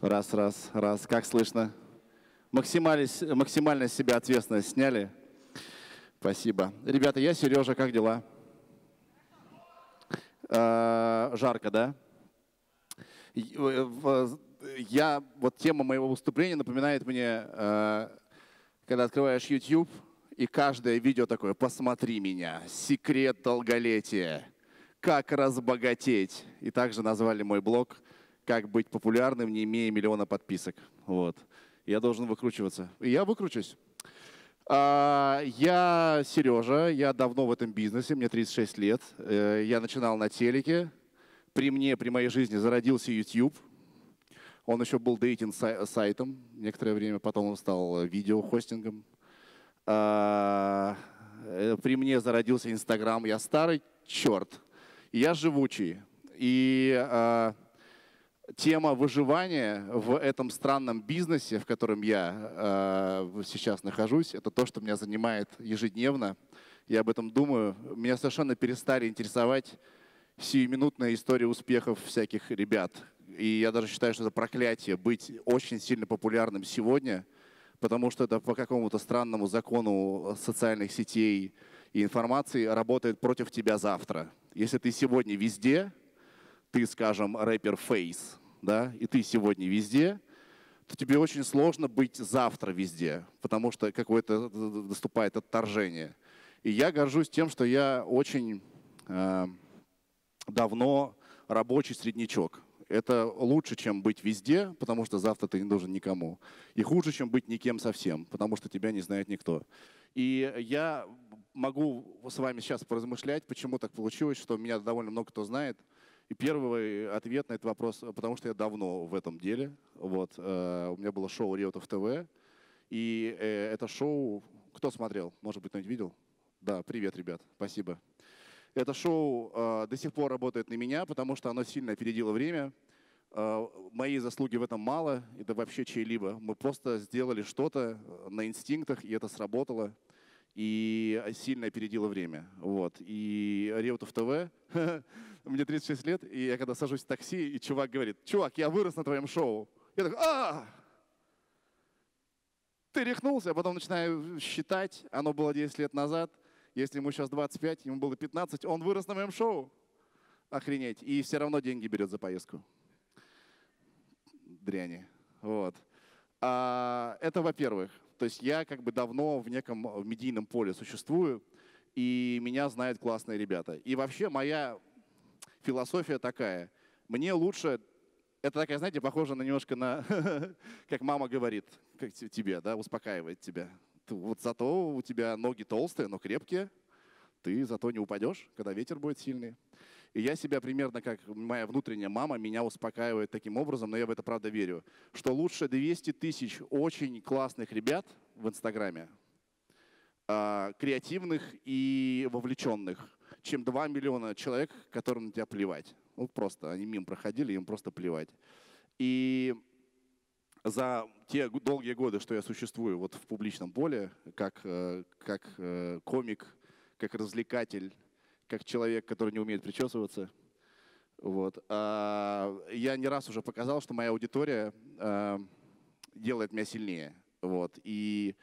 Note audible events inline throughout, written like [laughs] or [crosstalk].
Раз, раз, раз. Как слышно? Максимально, максимально себя ответственность сняли. Спасибо. Ребята, я Сережа, как дела? Э, жарко, да? Я, вот тема моего выступления напоминает мне, э, когда открываешь YouTube, и каждое видео такое, посмотри меня, секрет долголетия, как разбогатеть. И также назвали мой блог «Как быть популярным, не имея миллиона подписок». Вот. Я должен выкручиваться. И я выкручусь. А, я Сережа, я давно в этом бизнесе, мне 36 лет. Э, я начинал на телеке. При мне, при моей жизни зародился YouTube. Он еще был дейтинг-сайтом некоторое время, потом он стал видеохостингом. А, э, при мне зародился Инстаграм. Я старый черт. Я живучий. И а, тема выживания в этом странном бизнесе, в котором я э, сейчас нахожусь, это то, что меня занимает ежедневно. Я об этом думаю. Меня совершенно перестали интересовать сиюминутная история успехов всяких ребят. И я даже считаю, что это проклятие быть очень сильно популярным сегодня, потому что это по какому-то странному закону социальных сетей и информации работает против тебя завтра. Если ты сегодня везде, ты, скажем, рэпер Фейс, да, и ты сегодня везде, то тебе очень сложно быть завтра везде, потому что какое-то наступает отторжение. И я горжусь тем, что я очень э, давно рабочий среднячок. Это лучше, чем быть везде, потому что завтра ты не нужен никому. И хуже, чем быть никем совсем, потому что тебя не знает никто. И я могу с вами сейчас поразмышлять, почему так получилось, что меня довольно много кто знает. И первый ответ на этот вопрос, потому что я давно в этом деле. Вот, э, у меня было шоу Риотов ТВ. И э, это шоу, кто смотрел? Может быть, кто-нибудь видел? Да, привет, ребят, спасибо. Это шоу э, до сих пор работает на меня, потому что оно сильно опередило время. Э, моей заслуги в этом мало, это вообще чей-либо. Мы просто сделали что-то на инстинктах, и это сработало и сильно опередило время. Вот. И Реутов ТВ, [laughs] мне 36 лет, и я когда сажусь в такси, и чувак говорит, чувак, я вырос на твоем шоу. Я такой, а, ты рехнулся, а потом начинаю считать, оно было 10 лет назад, если ему сейчас 25, ему было 15, он вырос на моем шоу. Охренеть. И все равно деньги берет за поездку. Дряни. Вот. А, это во-первых. То есть я как бы давно в неком в медийном поле существую, и меня знают классные ребята. И вообще моя философия такая. Мне лучше это такая, знаете, похоже на немножко на, [laughs] как мама говорит, как тебе, да, успокаивает тебя. Вот зато у тебя ноги толстые, но крепкие, ты зато не упадешь, когда ветер будет сильный. И я себя примерно как моя внутренняя мама меня успокаивает таким образом, но я в это правда верю, что лучше 200 тысяч очень классных ребят в Инстаграме, а, креативных и вовлеченных, чем 2 миллиона человек, которым на тебя плевать. Ну просто, они мимо проходили, им просто плевать. И за те долгие годы, что я существую вот в публичном поле, как, э, как э, комик, как развлекатель, как человек, который не умеет причесываться. Вот. А, я не раз уже показал, что моя аудитория а, делает меня сильнее. Вот. И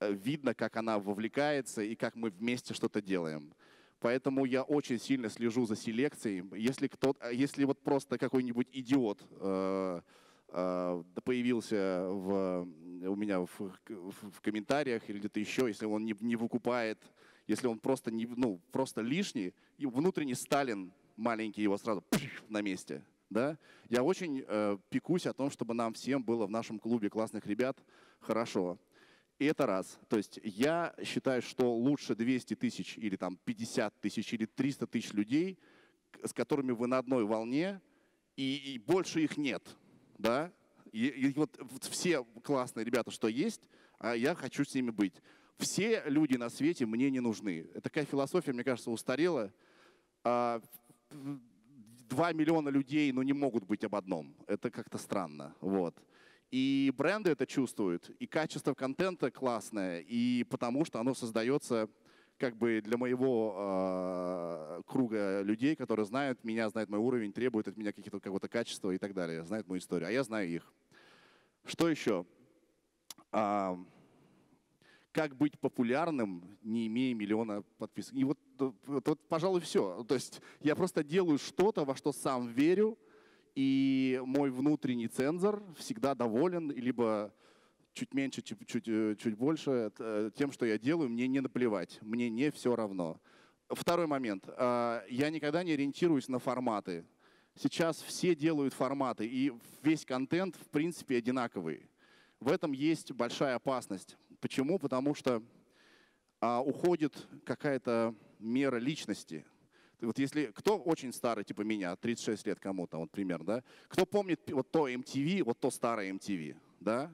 э, видно, как она вовлекается и как мы вместе что-то делаем. Поэтому я очень сильно слежу за селекцией. Если, кто, если вот просто какой-нибудь идиот э, э, появился в, у меня в, в, в комментариях или где-то еще, если он не, не выкупает если он просто, не, ну, просто лишний, и внутренний Сталин маленький его сразу на месте. Да? Я очень э, пекусь о том, чтобы нам всем было в нашем клубе классных ребят хорошо. И это раз. То есть я считаю, что лучше 200 тысяч или там 50 тысяч или 300 тысяч людей, с которыми вы на одной волне, и, и больше их нет. Да? И, и вот все классные ребята, что есть, а я хочу с ними быть. Все люди на свете мне не нужны. Такая философия, мне кажется, устарела. А, два миллиона людей, ну, не могут быть об одном. Это как-то странно. Вот. И бренды это чувствуют, и качество контента классное, и потому что оно создается как бы для моего э, круга людей, которые знают меня, знают мой уровень, требуют от меня каких-то какого-то качества и так далее, знают мою историю, а я знаю их. Что еще? А, как быть популярным, не имея миллиона подписок. И вот, вот, вот, пожалуй, все. То есть я просто делаю что-то, во что сам верю, и мой внутренний цензор всегда доволен, либо чуть меньше, чуть, чуть, э, чуть больше э, тем, что я делаю, мне не наплевать, мне не все равно. Второй момент. А, я никогда не ориентируюсь на форматы. Сейчас все делают форматы, и весь контент, в принципе, одинаковый. В этом есть большая опасность. Почему? Потому что а, уходит какая-то мера личности. Вот если кто очень старый, типа меня, 36 лет кому-то, вот примерно, да? Кто помнит вот то MTV, вот то старое MTV, да?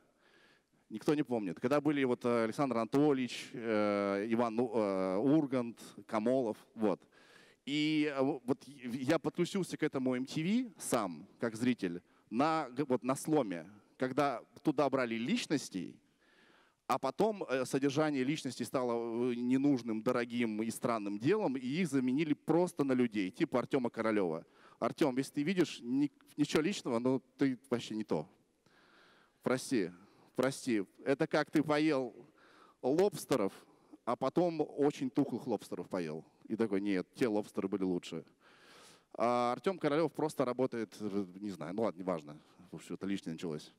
Никто не помнит. Когда были вот э, Александр Анатольевич, э, Иван э, Ургант, Камолов, вот. И э, вот я подключился к этому MTV сам, как зритель, на, вот, на сломе, когда туда брали личностей, а потом э, содержание личности стало э, ненужным, дорогим и странным делом, и их заменили просто на людей, типа Артема Королева. Артем, если ты видишь ничего личного, ну ты вообще не то. Прости, прости. Это как ты поел лобстеров, а потом очень тухлых лобстеров поел. И такой, нет, те лобстеры были лучше. А Артем Королев просто работает, не знаю, ну ладно, неважно, что-то лишнее началось.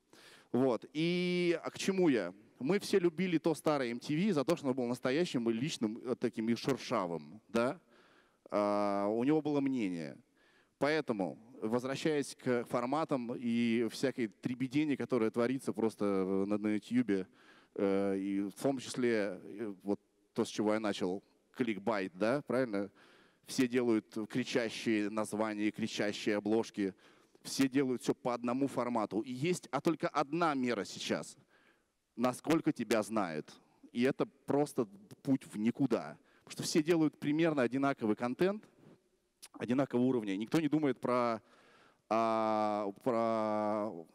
Вот. И а к чему я? Мы все любили то старое MTV за то, что оно было настоящим и личным, э, таким и шершавым. Да? А, у него было мнение. Поэтому, возвращаясь к форматам и всякой требедении, которая творится просто на, на YouTube, э, и в том числе э, вот то, с чего я начал, кликбайт, да, правильно? Все делают кричащие названия, кричащие обложки. Все делают все по одному формату. И есть а только одна мера сейчас. Насколько тебя знают. И это просто путь в никуда. Потому что все делают примерно одинаковый контент, одинакового уровня. Никто не думает про, а, про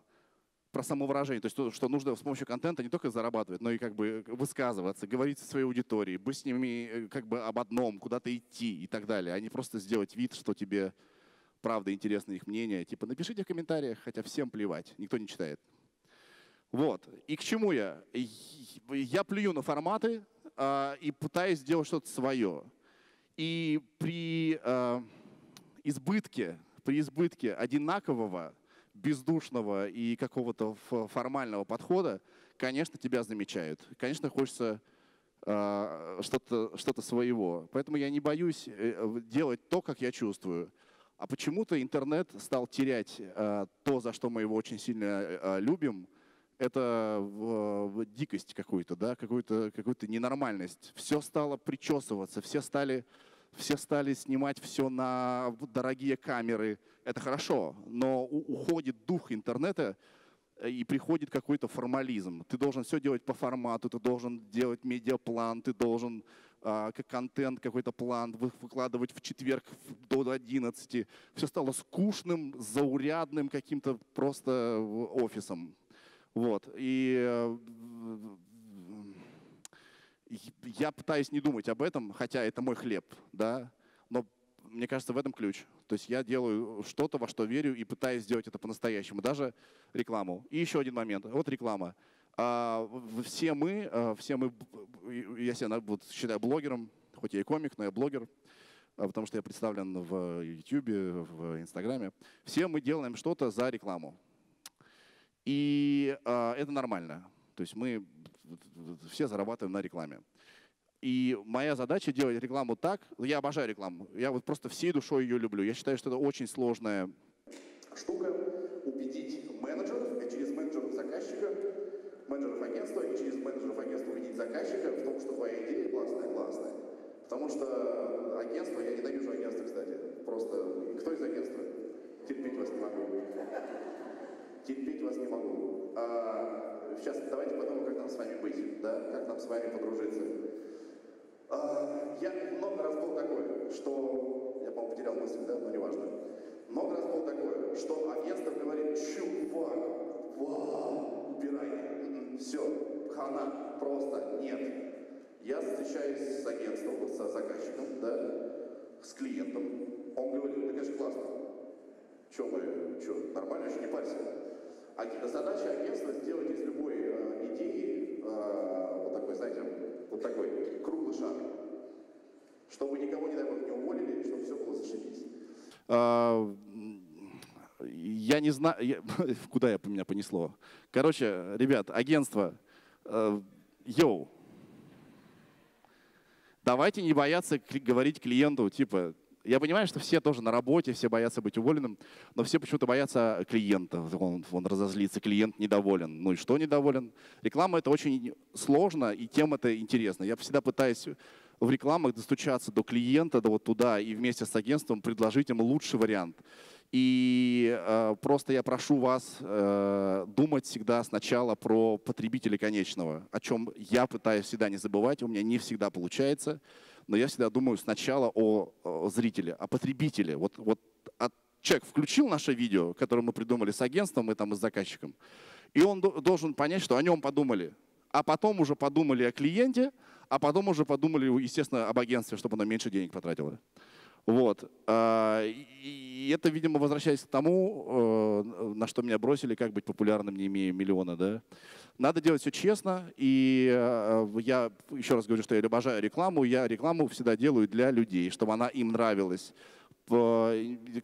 про самовыражение, то есть что нужно с помощью контента не только зарабатывать, но и как бы высказываться, говорить со своей аудиторией, быть с ними э, как бы об одном, куда-то идти и так далее, а не просто сделать вид, что тебе правда интересно их мнение. Типа напишите в комментариях, хотя всем плевать, никто не читает. Вот. И к чему я? Я плюю на форматы э, и пытаюсь сделать что-то свое. И при э, избытке, при избытке одинакового бездушного и какого-то формального подхода, конечно, тебя замечают. Конечно, хочется э, что-то что своего. Поэтому я не боюсь э, делать то, как я чувствую. А почему-то интернет стал терять э, то, за что мы его очень сильно э, любим. Это э, дикость какую-то, да, какую-то какую ненормальность. Все стало причесываться, все стали все стали снимать все на дорогие камеры. Это хорошо, но уходит дух интернета, э, и приходит какой-то формализм. Ты должен все делать по формату, ты должен делать медиаплан, ты должен э, контент, какой-то план выкладывать в четверг до 11. Все стало скучным, заурядным каким-то просто офисом. Вот. И э, я пытаюсь не думать об этом, хотя это мой хлеб, да, но мне кажется, в этом ключ. То есть я делаю что-то, во что верю, и пытаюсь сделать это по-настоящему, даже рекламу. И еще один момент. Вот реклама. А, все мы, а, все мы, я себя вот, считаю блогером, хоть я и комик, но я блогер, а, потому что я представлен в YouTube, в Инстаграме. Все мы делаем что-то за рекламу. И это нормально. То есть мы все зарабатываем на рекламе. И моя задача делать рекламу так, я обожаю рекламу, я вот просто всей душой ее люблю. Я считаю, что это очень сложная штука убедить менеджеров, и через менеджеров заказчика, менеджеров агентства, и через менеджеров агентства убедить заказчика в том, что твоя идея классная, классная. Потому что агентство, я ненавижу агентство, кстати, просто, кто из агентства? Терпеть вас не могу. Терпеть вас не могу. А, сейчас давайте подумаем, как нам с вами быть, да, как нам с вами подружиться. А, я много раз был такой, что, я, по-моему, потерял мысль, да, но неважно. Много раз был такое, что агентство говорит, чувак, вау, убирай, м-м, все, хана, просто нет. Я встречаюсь с агентством, с заказчиком, да, с клиентом. Он говорит, да, конечно, классно. Че мы, что, нормально еще не парься. Задача агентства сделать из любой э, идеи э, вот такой, знаете, вот такой круглый шаг. Чтобы никого, не дай бог, не уволили, чтобы все было зашибись. Я не знаю, [laughs] куда я меня понесло. Короче, ребят, агентство, э, йоу, давайте не бояться говорить клиенту, типа, я понимаю, что все тоже на работе, все боятся быть уволенным, но все почему-то боятся клиента. Он, он разозлится, клиент недоволен. Ну и что недоволен? Реклама — это очень сложно, и тем это интересно. Я всегда пытаюсь в рекламах достучаться до клиента, до вот туда, и вместе с агентством предложить им лучший вариант. И э, просто я прошу вас э, думать всегда сначала про потребителя конечного, о чем я пытаюсь всегда не забывать, у меня не всегда получается но я всегда думаю сначала о, о зрителе, о потребителе. Вот, вот от, человек включил наше видео, которое мы придумали с агентством и, там, и с заказчиком, и он должен понять, что о нем подумали. А потом уже подумали о клиенте, а потом уже подумали, естественно, об агентстве, чтобы оно меньше денег потратило. Вот. А, и это, видимо, возвращаясь к тому, э, на что меня бросили, как быть популярным, не имея миллиона. Да? Надо делать все честно. И э, я еще раз говорю, что я обожаю рекламу. Я рекламу всегда делаю для людей, чтобы она им нравилась.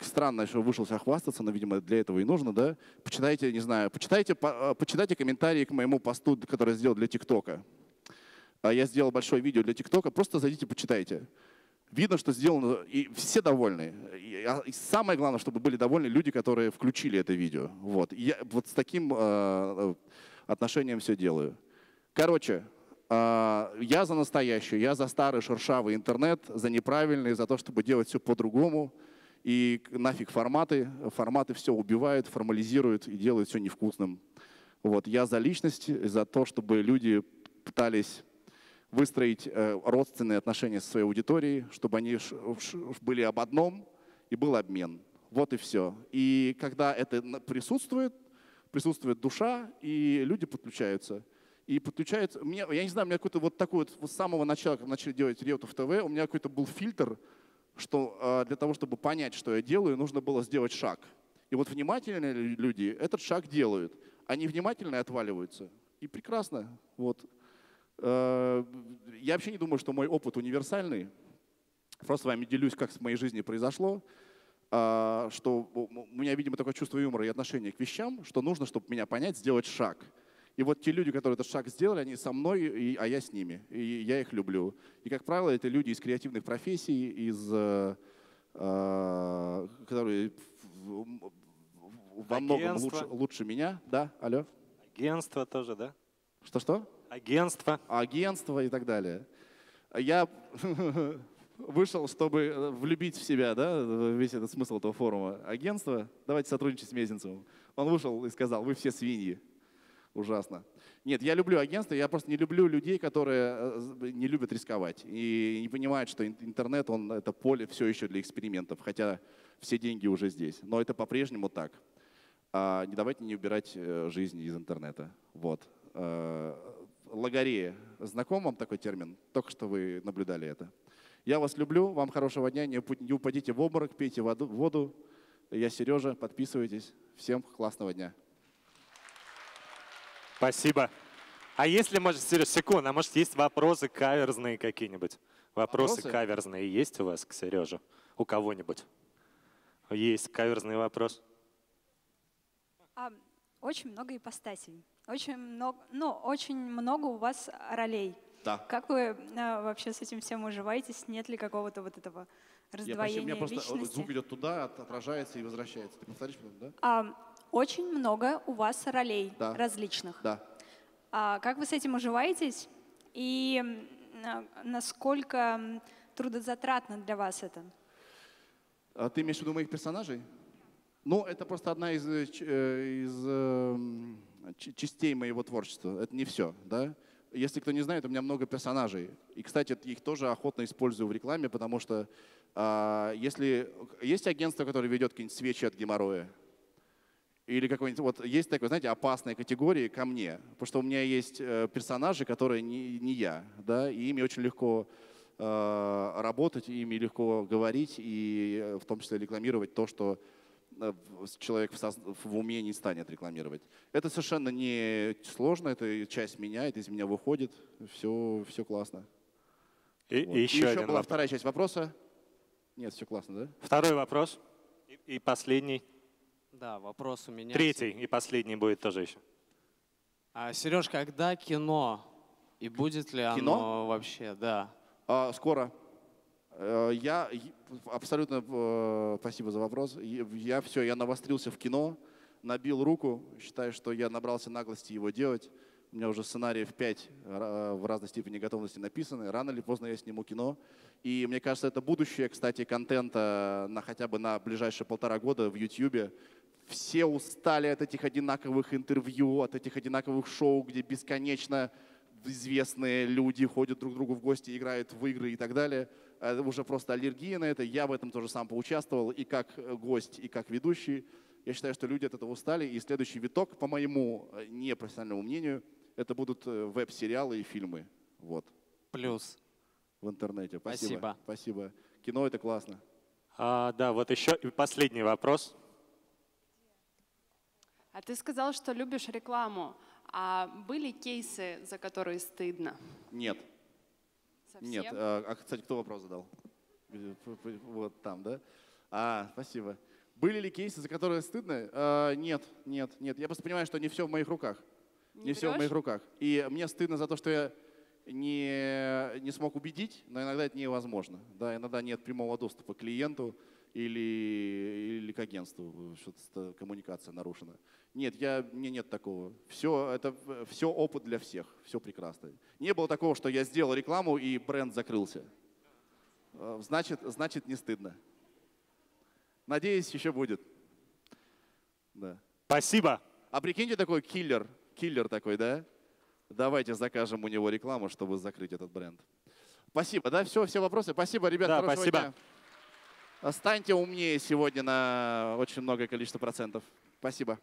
Странно, что вышел себя хвастаться, но, видимо, для этого и нужно, да? Почитайте, не знаю, почитайте, э, почитайте комментарии к моему посту, который я сделал для ТикТока. А я сделал большое видео для ТикТока, просто зайдите, почитайте. Видно, что сделано, и все довольны. А, и самое главное, чтобы были довольны люди, которые включили это видео. Вот, я вот с таким э, отношением все делаю. Короче, э, я за настоящее, я за старый шершавый интернет, за неправильный, за то, чтобы делать все по-другому. И нафиг форматы. Форматы все убивают, формализируют и делают все невкусным. Вот, я за личность, за то, чтобы люди пытались выстроить э, родственные отношения со своей аудиторией, чтобы они были об одном и был обмен. Вот и все. И когда это присутствует, присутствует душа, и люди подключаются. И подключаются, мне, я не знаю, у меня какой-то вот такой вот, вот с самого начала, когда начали делать Реутов ТВ, у меня какой-то был фильтр, что э, для того, чтобы понять, что я делаю, нужно было сделать шаг. И вот внимательные люди этот шаг делают, они внимательно отваливаются. И прекрасно. Вот. Э, я вообще не думаю, что мой опыт универсальный. Просто с вами делюсь, как в моей жизни произошло, а, что у меня, видимо, такое чувство юмора и отношение к вещам, что нужно, чтобы меня понять, сделать шаг. И вот те люди, которые этот шаг сделали, они со мной, а я с ними. И я их люблю. И, как правило, это люди из креативных профессий, из, э, э, которые во многом лучше, лучше меня. Да, алло? Агентство тоже, да? Что-что? Агентство. Агентство и так далее. Я [laughs] вышел, чтобы э, влюбить в себя, да, весь этот смысл этого форума. Агентство, давайте сотрудничать с Мезенцевым. Он вышел и сказал, вы все свиньи. Ужасно. Нет, я люблю агентство, я просто не люблю людей, которые э, не любят рисковать и не понимают, что интернет, он это поле все еще для экспериментов, хотя все деньги уже здесь. Но это по-прежнему так. А не давайте не убирать э, жизнь из интернета. Вот логорея. Знаком вам такой термин? Только что вы наблюдали это. Я вас люблю, вам хорошего дня, не упадите в обморок, пейте воду, воду. Я Сережа, подписывайтесь. Всем классного дня. Спасибо. А если, может, Сереж, секунду, а может, есть вопросы каверзные какие-нибудь? Вопросы, вопросы каверзные есть у вас к Сереже? У кого-нибудь? Есть каверзный вопрос? А, очень много ипостасей. Очень много, ну, очень много у вас ролей. Да. Как вы а, вообще с этим всем уживаетесь? Нет ли какого-то вот этого раздвоения Я, меня просто звук идет туда, отражается и возвращается. Ты повторишь, да? А, очень много у вас ролей да. различных. Да. А, как вы с этим уживаетесь? И насколько трудозатратно для вас это? А ты имеешь в виду моих персонажей? Ну, это просто одна из, э, э, из эм, частей моего творчества. Это не все, да? Если кто не знает, у меня много персонажей. И, кстати, их тоже охотно использую в рекламе, потому что а, если есть агентство, которое ведет какие-нибудь свечи от геморроя, или какой-нибудь, вот есть такой, знаете, опасные категории ко мне, потому что у меня есть э, персонажи, которые не, не я, да, и ими очень легко э, работать, ими легко говорить, и э, в том числе рекламировать то, что э, человек в, соз... в уме не станет рекламировать. Это совершенно не сложно, это часть меня, это из меня выходит, все, все классно. И, вот. и еще, и еще была вопрос. вторая часть вопроса. Нет, все классно, да? Второй вопрос и, и последний. Да, вопрос у меня. Третий и последний будет тоже еще. А, Сереж, когда кино? И будет ли кино? оно вообще? Да. А, скоро. Э, я абсолютно э, спасибо за вопрос. Я все, я навострился в кино, набил руку, считаю, что я набрался наглости его делать. У меня уже сценарий в 5 э, в разной степени готовности написаны. Рано или поздно я сниму кино. И мне кажется, это будущее, кстати, контента на хотя бы на ближайшие полтора года в YouTube все устали от этих одинаковых интервью, от этих одинаковых шоу, где бесконечно известные люди ходят друг к другу в гости, играют в игры и так далее. Это уже просто аллергия на это. Я в этом тоже сам поучаствовал и как гость, и как ведущий. Я считаю, что люди от этого устали. И следующий виток, по моему э, непрофессиональному мнению, это будут э, веб-сериалы и фильмы. Вот. Плюс. В интернете. Спасибо. Спасибо. Спасибо. Кино это классно. А, да, вот еще и последний вопрос. А ты сказал, что любишь рекламу. А были кейсы, за которые стыдно? Нет. Совсем? Нет. А, а, кстати, кто вопрос задал? Вот там, да? А, спасибо. Были ли кейсы, за которые стыдно? А, нет, нет, нет. Я просто понимаю, что не все в моих руках. Не, не все в моих руках. И мне стыдно за то, что я не, не смог убедить, но иногда это невозможно. Да, иногда нет прямого доступа к клиенту или, или к агентству, что-то коммуникация нарушена. Нет, я, мне нет такого. Все, это все опыт для всех, все прекрасно. Не было такого, что я сделал рекламу и бренд закрылся. Э, значит, значит не стыдно. Надеюсь, еще будет. Да. Спасибо. А прикиньте такой киллер, киллер такой, да? Давайте закажем у него рекламу, чтобы закрыть этот бренд. Спасибо, да? Все, все вопросы. Спасибо, ребята. Да, спасибо. Дня. Станьте умнее сегодня на очень многое количество процентов. Спасибо.